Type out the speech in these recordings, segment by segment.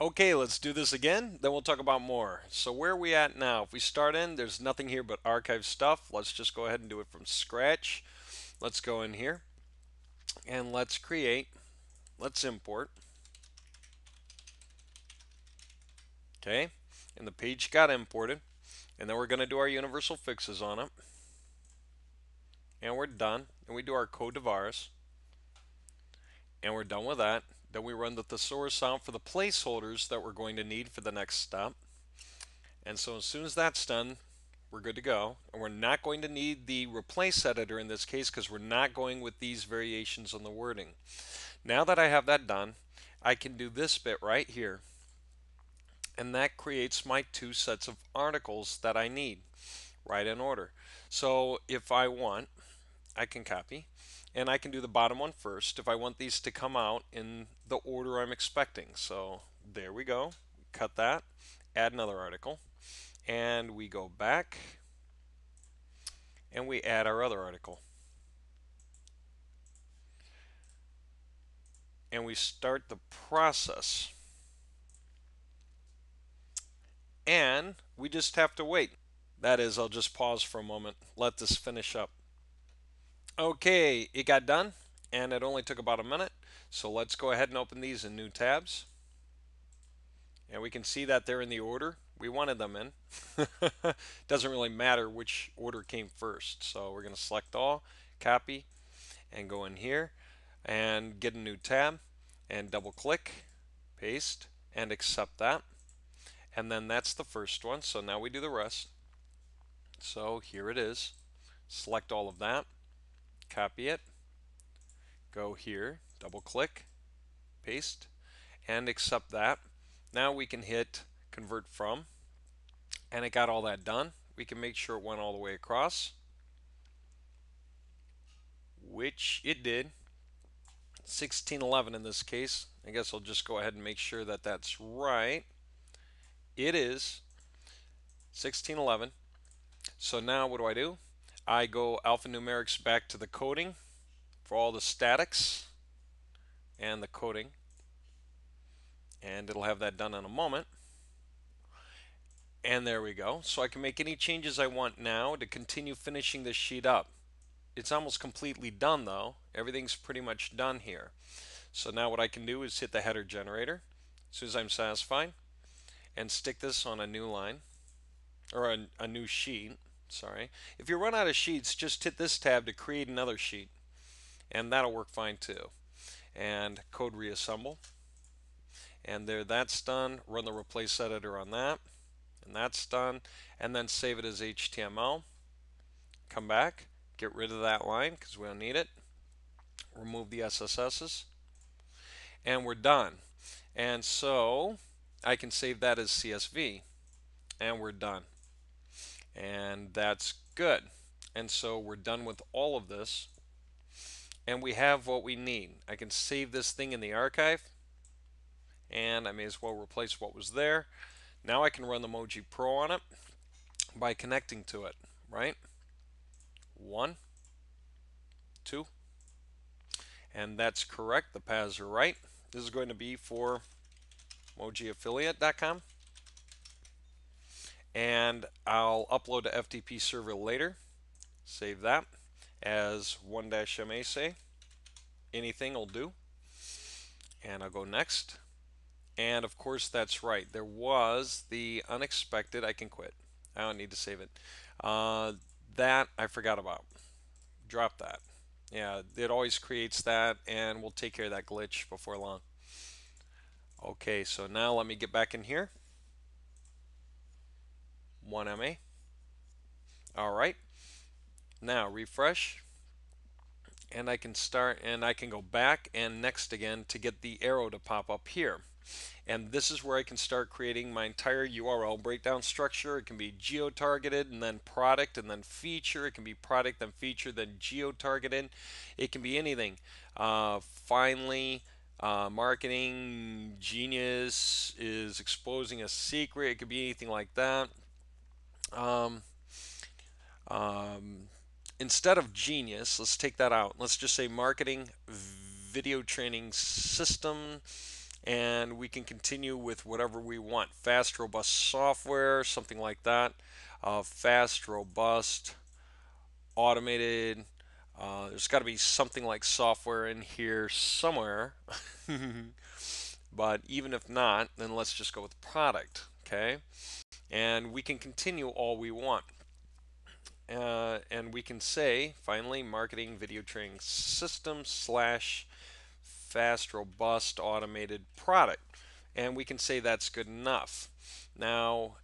Okay, let's do this again, then we'll talk about more. So where are we at now? If we start in, there's nothing here but archive stuff. Let's just go ahead and do it from scratch. Let's go in here and let's create, let's import. Okay, and the page got imported. And then we're going to do our universal fixes on it. And we're done. And we do our code to virus. And we're done with that. Then we run the thesaurus out for the placeholders that we're going to need for the next step. And so as soon as that's done, we're good to go. And we're not going to need the replace editor in this case because we're not going with these variations on the wording. Now that I have that done, I can do this bit right here. And that creates my two sets of articles that I need right in order. So if I want, I can copy and I can do the bottom one first if I want these to come out in the order I'm expecting. So there we go. Cut that, add another article, and we go back and we add our other article. And we start the process. And we just have to wait. That is, I'll just pause for a moment, let this finish up. Okay, it got done and it only took about a minute. So let's go ahead and open these in new tabs. And we can see that they're in the order we wanted them in. Doesn't really matter which order came first. So we're going to select all, copy, and go in here and get a new tab and double click, paste, and accept that. And then that's the first one. So now we do the rest. So here it is. Select all of that copy it, go here, double click, paste, and accept that. Now we can hit convert from, and it got all that done. We can make sure it went all the way across, which it did. 1611 in this case. I guess I'll just go ahead and make sure that that's right. It is 1611. So now what do I do? I go alphanumerics back to the coding for all the statics and the coding. And it'll have that done in a moment. And there we go. So I can make any changes I want now to continue finishing this sheet up. It's almost completely done though. Everything's pretty much done here. So now what I can do is hit the header generator. As soon as I'm satisfied. And stick this on a new line. Or a, a new sheet sorry. If you run out of sheets, just hit this tab to create another sheet. And that'll work fine too. And code reassemble. And there, that's done. Run the replace editor on that. And that's done. And then save it as HTML. Come back, get rid of that line because we don't need it. Remove the SSS's. And we're done. And so I can save that as CSV. And we're done and that's good. And so we're done with all of this and we have what we need. I can save this thing in the archive and I may as well replace what was there. Now I can run the MOWG-Pro on it by connecting to it, right? One, two, and that's correct. The paths are right. This is going to be for mojiaffiliate.com and I'll upload to FTP server later. Save that as 1-MA say. Anything will do. And I'll go next. And of course that's right. There was the unexpected. I can quit. I don't need to save it. Uh, that I forgot about. Drop that. Yeah, it always creates that and we'll take care of that glitch before long. Okay, so now let me get back in here. 1 MA. All right. Now refresh and I can start and I can go back and next again to get the arrow to pop up here. And this is where I can start creating my entire URL breakdown structure. It can be geo-targeted and then product and then feature. It can be product then feature then geo-targeted. It can be anything. Uh, finally, uh, marketing genius is exposing a secret. It could be anything like that. Um, um, instead of genius, let's take that out. Let's just say marketing video training system and we can continue with whatever we want. Fast, robust software, something like that. Uh, fast, robust, automated. Uh, there's got to be something like software in here somewhere. but even if not, then let's just go with product, okay? And we can continue all we want. Uh, and we can say, finally, marketing video training system slash fast, robust, automated product. And we can say that's good enough. Now,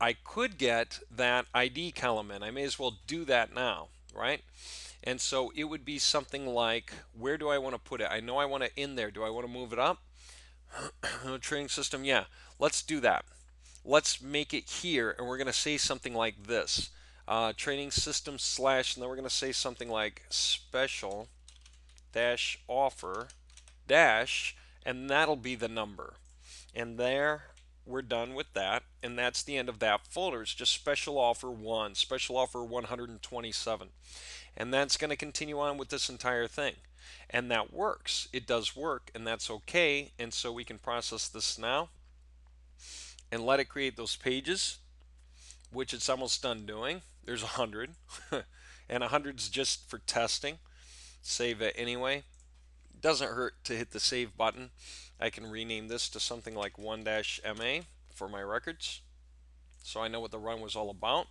I could get that ID column in. I may as well do that now, right? And so it would be something like, where do I want to put it? I know I want it in there. Do I want to move it up? Training system, yeah. Let's do that. Let's make it here, and we're going to say something like this. Uh, training system slash, and then we're going to say something like special dash offer dash, and that'll be the number. And there we're done with that, and that's the end of that folder. It's just special offer 1, special offer 127. And that's going to continue on with this entire thing. And that works. It does work, and that's okay. And so we can process this now and let it create those pages, which it's almost done doing. There's a 100, and 100 is just for testing. Save it anyway doesn't hurt to hit the save button. I can rename this to something like 1-MA for my records so I know what the run was all about.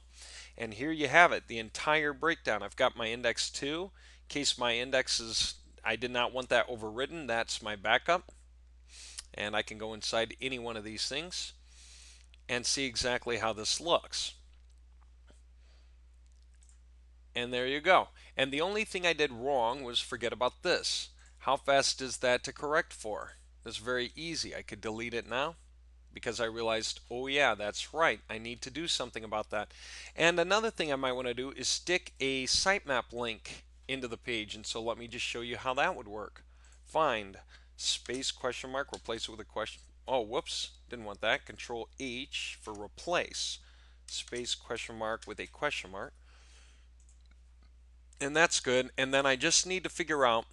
And here you have it, the entire breakdown. I've got my index 2. In case my index is, I did not want that overridden, that's my backup. And I can go inside any one of these things and see exactly how this looks. And there you go. And the only thing I did wrong was forget about this. How fast is that to correct for? It's very easy. I could delete it now because I realized, oh yeah, that's right. I need to do something about that. And another thing I might want to do is stick a sitemap link into the page. And so let me just show you how that would work. Find space question mark, replace it with a question. Oh, whoops, didn't want that. Control H for replace. Space question mark with a question mark. And that's good. And then I just need to figure out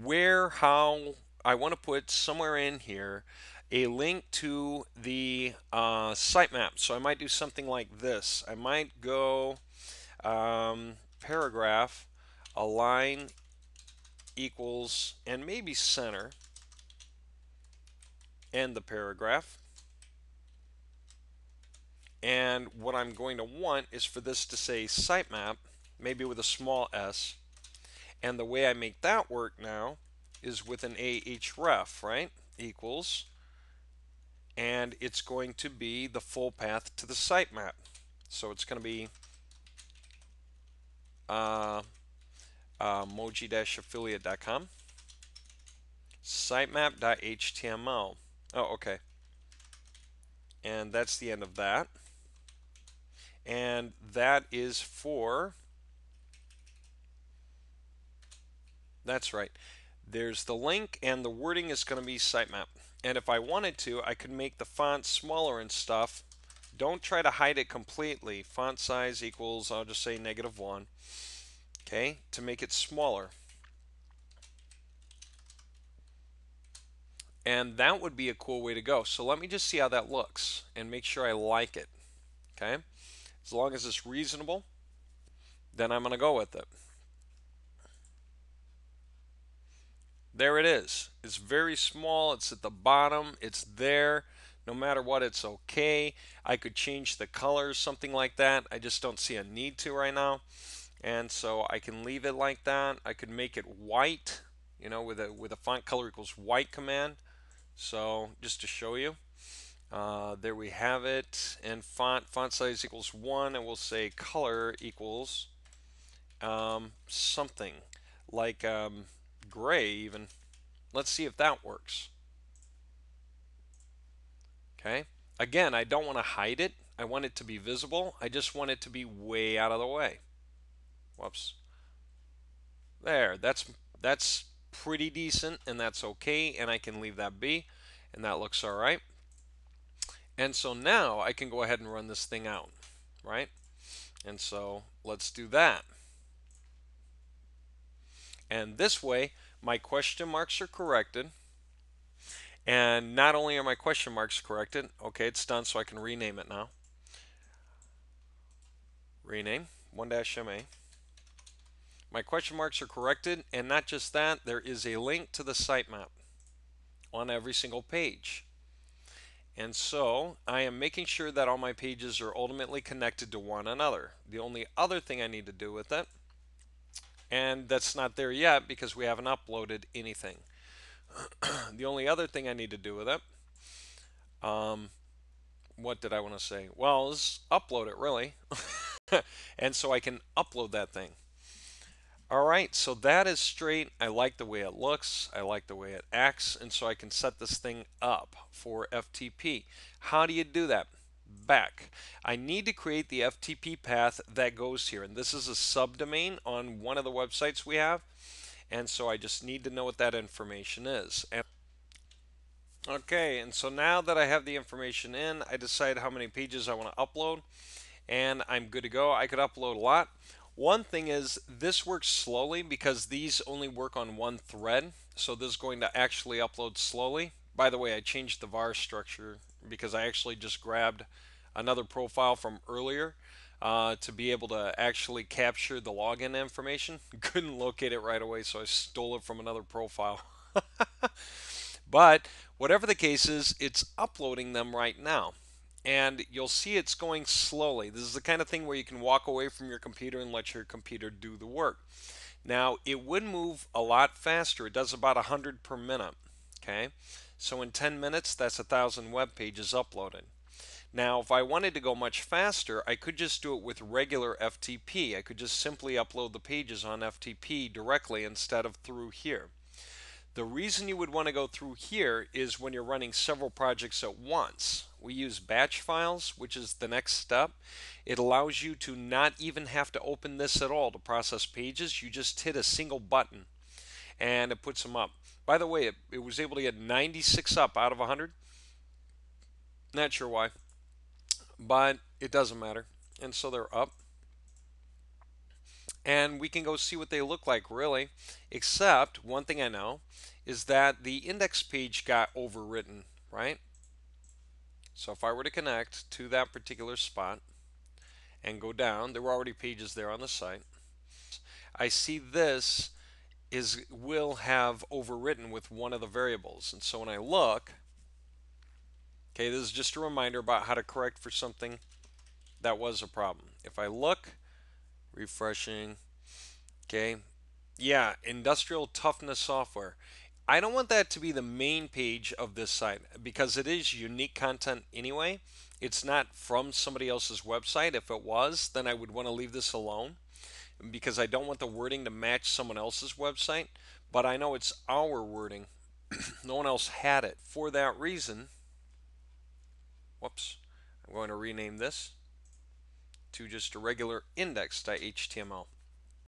where, how, I want to put somewhere in here a link to the uh, sitemap. So I might do something like this. I might go um, paragraph, align equals, and maybe center, end the paragraph. And what I'm going to want is for this to say sitemap, maybe with a small s, and the way I make that work now is with an ahref, right? Equals. And it's going to be the full path to the sitemap. So it's going to be uh, uh, moji-affiliate.com sitemap.html. Oh, okay. And that's the end of that. And that is for That's right. There's the link and the wording is going to be sitemap. And if I wanted to, I could make the font smaller and stuff. Don't try to hide it completely. Font size equals, I'll just say negative 1. Okay, to make it smaller. And that would be a cool way to go. So let me just see how that looks and make sure I like it. Okay, as long as it's reasonable, then I'm going to go with it. There it is. It's very small. It's at the bottom. It's there. No matter what, it's okay. I could change the colors, something like that. I just don't see a need to right now. And so I can leave it like that. I could make it white, you know, with a with a font color equals white command. So just to show you. Uh, there we have it. And font font size equals one, and we'll say color equals um, something like um, gray even. Let's see if that works. Okay. Again, I don't want to hide it. I want it to be visible. I just want it to be way out of the way. Whoops. There. That's that's pretty decent and that's okay and I can leave that be and that looks all right. And so now I can go ahead and run this thing out, right? And so let's do that. And this way, my question marks are corrected. And not only are my question marks corrected, okay, it's done, so I can rename it now. Rename 1-MA. My question marks are corrected, and not just that, there is a link to the sitemap on every single page. And so I am making sure that all my pages are ultimately connected to one another. The only other thing I need to do with it, and that's not there yet because we haven't uploaded anything. the only other thing I need to do with it, um, what did I want to say? Well, is upload it really. and so I can upload that thing. All right, so that is straight. I like the way it looks. I like the way it acts. And so I can set this thing up for FTP. How do you do that? Back. I need to create the FTP path that goes here. And this is a subdomain on one of the websites we have. And so I just need to know what that information is. And okay, and so now that I have the information in, I decide how many pages I want to upload. And I'm good to go. I could upload a lot. One thing is this works slowly because these only work on one thread. So this is going to actually upload slowly. By the way, I changed the var structure because I actually just grabbed another profile from earlier uh, to be able to actually capture the login information. Couldn't locate it right away, so I stole it from another profile. but whatever the case is, it's uploading them right now and you'll see it's going slowly. This is the kind of thing where you can walk away from your computer and let your computer do the work. Now, it would move a lot faster. It does about 100 per minute. Okay, so in 10 minutes, that's a thousand web pages uploaded. Now, if I wanted to go much faster, I could just do it with regular FTP. I could just simply upload the pages on FTP directly instead of through here. The reason you would want to go through here is when you're running several projects at once. We use batch files, which is the next step. It allows you to not even have to open this at all to process pages. You just hit a single button and it puts them up. By the way, it, it was able to get 96 up out of 100. Not sure why, but it doesn't matter. And so they're up and we can go see what they look like really. Except one thing I know is that the index page got overwritten right? So if I were to connect to that particular spot and go down there were already pages there on the site. I see this is will have overwritten with one of the variables. And so when I look okay this is just a reminder about how to correct for something that was a problem. If I look refreshing. Okay. Yeah, industrial toughness software. I don't want that to be the main page of this site because it is unique content anyway. It's not from somebody else's website. If it was, then I would want to leave this alone because I don't want the wording to match someone else's website. But I know it's our wording. no one else had it. For that reason, whoops, I'm going to rename this to just a regular index.html.